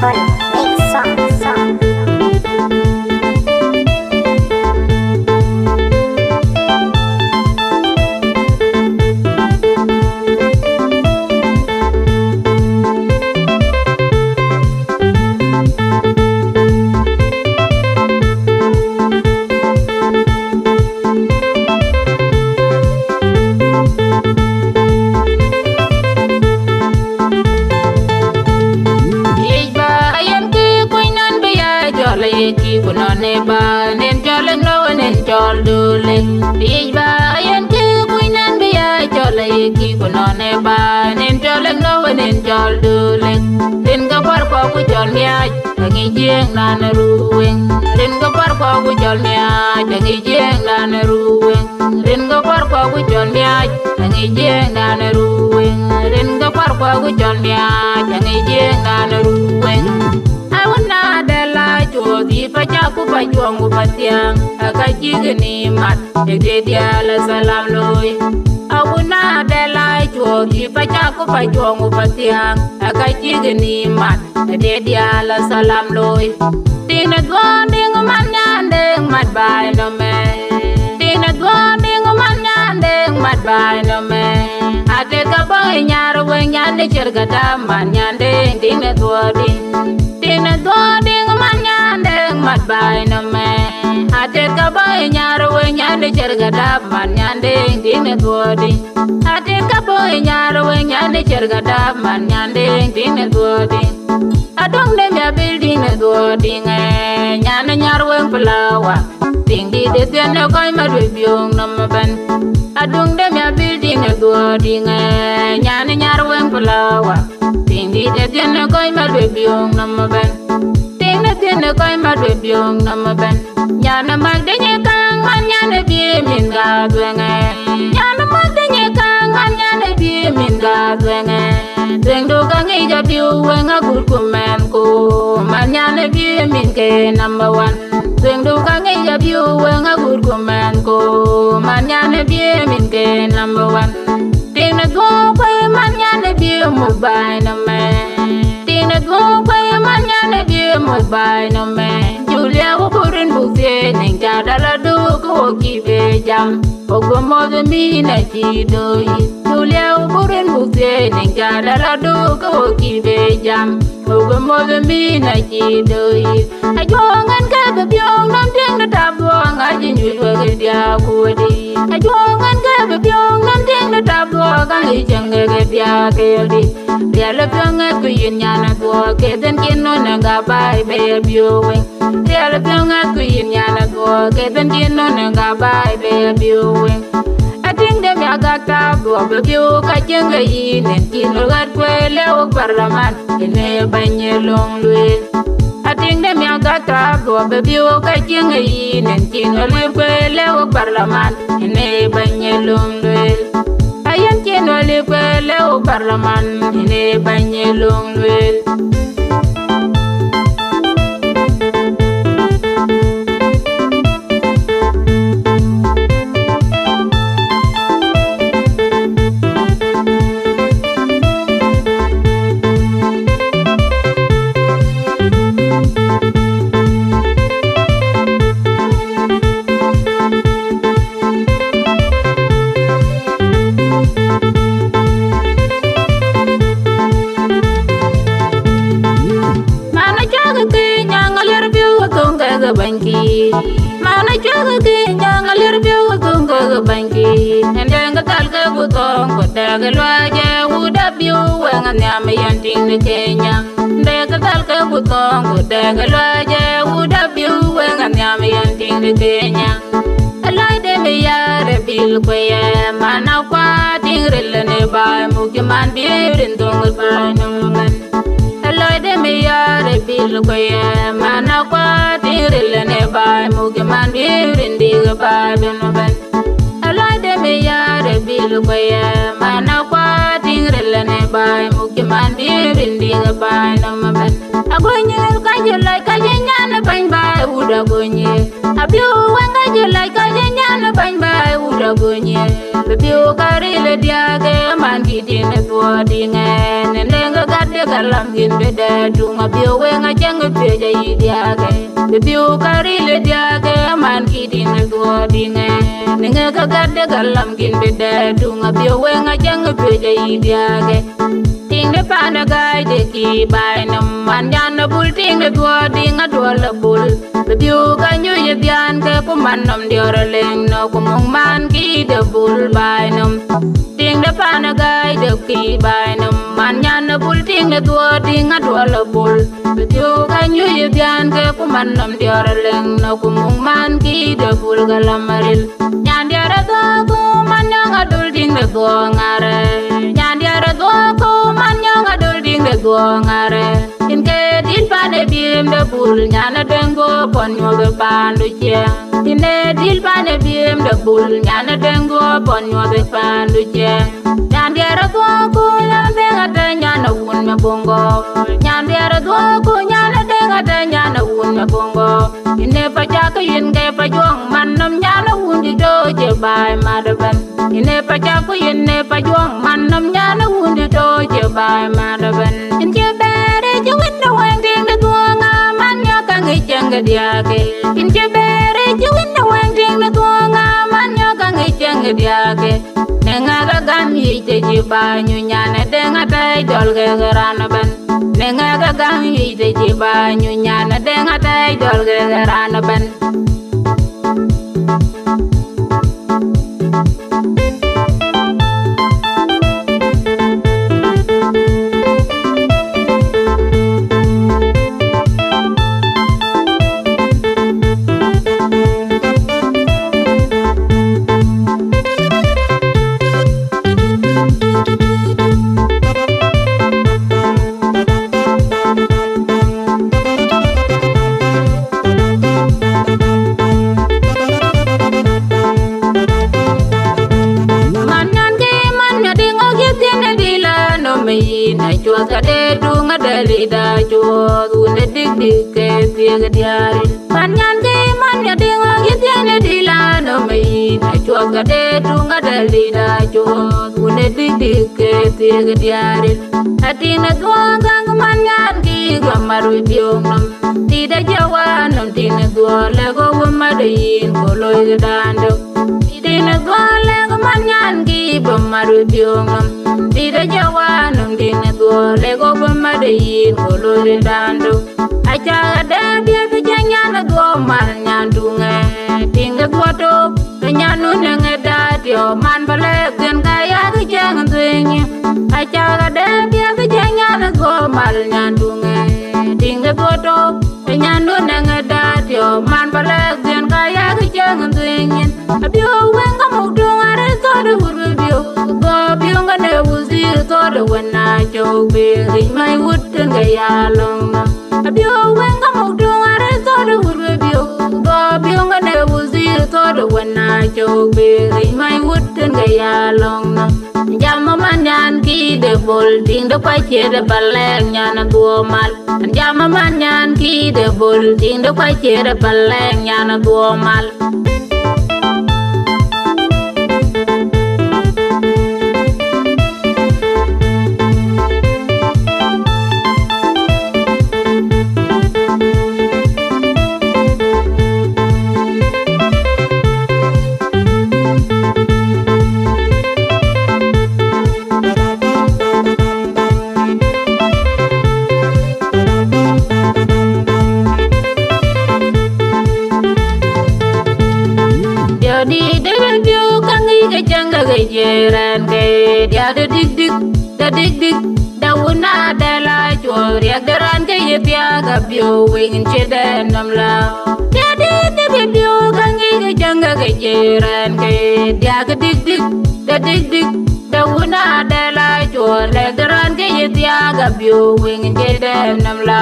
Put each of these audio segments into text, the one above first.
はい。Dule Yej ba. Ayen ki kuinan be ya jol ye ki kunone ba nen jol no nen jol dule Rin ga par ko ku jol mi aj ngi jeng na na ruwen Rin ga par ko ku jol mi aj ngi jeng na na ruwen Rin ga par ko ku jol mi aj ngi jeng Rin par ko ku mi aj ja ku fa jongu aka jigni mat de dia la salam loy. Awuna de la jodi fa ja ku fa jongu aka jigni mat de dia la salam loy. Tina go ding man nyande mat bai no me Tina go ding man nyande mat bai no me Ate ka boy nyar we nyande cherga da man nyande ding go ding Tina go ding man nyande mat bai no me Ate ka boy nyar we nyande cherga da man nyande ding go ding Ate ka boy nyar we nyande cherga da man nyande ding go ding Adong dem ya building na go ding eh nyana nyar wen flower ding di de den koy ma dwe biong no ma ban Adong dem ya building na go ding eh nyana nyar wen flower ding di de den koy ma dwe biong no ma ban Ding na den no koy ma nhà biong mang ma nhà Nyana mag de nye kang man nyana bi min ga dwenge Nyana mag de nye kang man nyana bi min ga dwenge Dweng do ka ngi ja biu wenga gut ku men ku Man nyana bi min ke number one Dweng do ka ngi ja biu wenga gut ku men ku Man nyana bi min ke number one Ding na go mà man nyana bi mu bai no me Ding na go quay man nyana die mu bai no me Julia wo burin bukse ning ja dala du ko ki be jam Ogo mo de mi na chi do yi Julia wo burin bukse ning ja dala du ko ki be jam Ogo mo de mi na chi do yi A jongan ka be byong nam ting da ta buang a ji nyu wo ge dia ku di A jongan ka be byong nam ting da ta buang a ji chang ge ge dia ke di Dia le byong a ku yin nya na go ke den kin no na ga bai be byo wing Dia le byong a ku yin nya na go ke den kin no na ga bai be byo wing I think them ya got up go be byo ka cheng ge yin en kin lo gat kwe le o parlaman ine banye long lwel I think them ya got up go be byo ka cheng ge yin en kin lo kwe le o parlaman ine banye long yen ke kwele o barlaman ine banye long wel. Banki. Nendeng ke tal ke butong ko daga luaje uda biu wengan nyame yanting de Kenya. Ndeng ke tal ke butong ko daga luaje uda biu wengan nyame yanting de Kenya. Alai de me yare bil ko ye mana kwa tingril ne ba mu ke man birin tung ba numan. Eloy de mi yare bil ko ye mana kwa tiril ne bai mu ke man birin dig ba ben ben Eloy de mi yare bil ko ye mana kwa tiril ne bai mu ke man birin dig ba no ben Agonye ka je lai ka je nyana ban bai uda gonye. Abiu wanga je lai ka je nyana ban bai uda gonye. Biu ka rile dia ke, man ki dine tuo dinge. Nenenga gade de galam gin be de tunga bio we nga jang pe ja yi dia diage be bio kari le dia diage man ki din do ne nga ka gadde galam gin be de tunga bio we nga jang pe ja yi dia diage ting de pa na ga de ki bai nam man yan na bul ting de do dinga do la bul be bio ka nyu ye bian ke pu man nam dior leng no. Ku mong man ki de bul bai nam ting de pana gai de ki bai nam man yan na bul ting de do dinga do la bul be bio ka nyu ye bian ke pu man nam dior leng no ku mong man ki de bul ga la maril nyan dior do ku man yang adul ting de do ngare nyan dior do ku man yang adul ting de do ngare biem de bul nyana dengo pon yo be pandu che ine dil pa ne biem de bul nyana dengo pon yo be pandu che nyan dior do ku nyan be ngata nyana un me bongo nyan dior do ku nyana de ngata nyana un me bongo ine pa ja ka yin ge pa jong man nam nyana un di do je bai ma de ban ine pa ja ku yin ne pa jong man nam nyana un di do je bai ma nga chang ge dia ke. In je bere je win no wang ding de go nga man nya ka ngi chang ge dia ke. Ne nga ga gam yi te je ba nyu nya ne de nga tai dol ge ge ran ban ne nga ga gam yi te je ba nyu nya ne de nga tai dol ge ben. Ne dik dik ke ti ga diari Manan ke man nya ding o gi tiene di la no me na chua ka de du nga de li da chua du ne dik dik ke ti ga diari Ati na dua gang man nyan ki maru biong nam ti da jawa nam ti na dua le go wa ma de yin ko loy ga dando Dina gole ko manyan gi bamaru biongam Dida jawanum dina gole ko bamade yin ko lore dando. Acha de bia bi janyana go mal nyandunge Tinga goto nyanu nenge datio man bale gen ga kaya ki jangan tuengi Acha de bia bi janyana go mal nyandunge Tinga goto nyanu nenge datio, man bale gen kaya ki jangan tuengi Abio wenga mukdu are todo wuru bio Go bio nga ne wuzi todo wena jog be Ring mai wuten ga long. Yan ki de bol ting de kwa che de baleng nyana guo mal. An Jama man nyan ki de bol ting de kwa che de baleng nyana guo mal. Dia de dig dig da dig dig da wuna da la jor ya garan ke ye pia ga bio wing che da nam la dia di dewe biu kangi ke janga ke ran ke dia ke dig dik da dig dig da wuna da la jor le garan ke ye pia ga biu wing che da nam la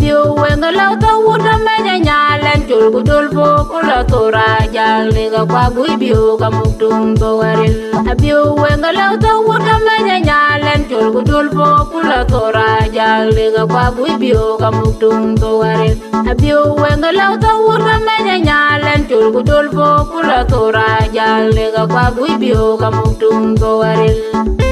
biu wing la ta wuna me nya nya len jul ku dul fo ku la to ra jang le ga kwa gui biu ga muk tung to waril biu wing la ta wuna me nya nya len jul ku dul fo ku la to ra jang le ga kwa gui biu ga muk tung to waril biu wing la ta wuna me nya nya len jul ku dul fo ku la to ra jang le ga kwa gui biu ga muk tung to waril